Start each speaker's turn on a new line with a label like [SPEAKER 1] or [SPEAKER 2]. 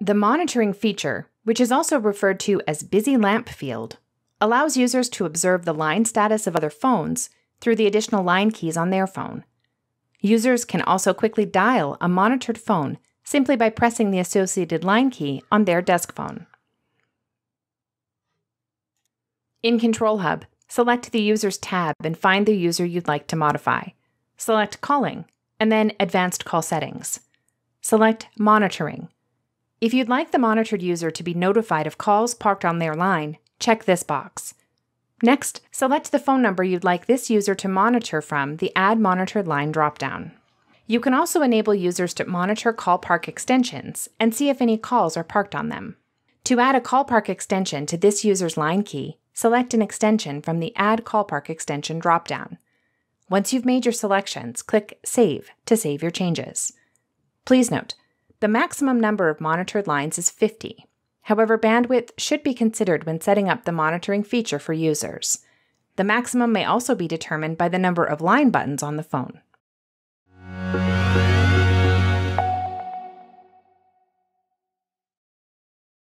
[SPEAKER 1] The monitoring feature, which is also referred to as busy lamp field, allows users to observe the line status of other phones through the additional line keys on their phone. Users can also quickly dial a monitored phone simply by pressing the associated line key on their desk phone. In Control Hub, select the Users tab and find the user you'd like to modify. Select Calling, and then Advanced Call Settings. Select Monitoring. If you'd like the monitored user to be notified of calls parked on their line, check this box. Next, select the phone number you'd like this user to monitor from the Add Monitored Line dropdown. You can also enable users to monitor call park extensions and see if any calls are parked on them. To add a call park extension to this user's line key, select an extension from the Add Call Park extension dropdown. Once you've made your selections, click Save to save your changes. Please note, the maximum number of monitored lines is 50. However, bandwidth should be considered when setting up the monitoring feature for users. The maximum may also be determined by the number of line buttons on the phone.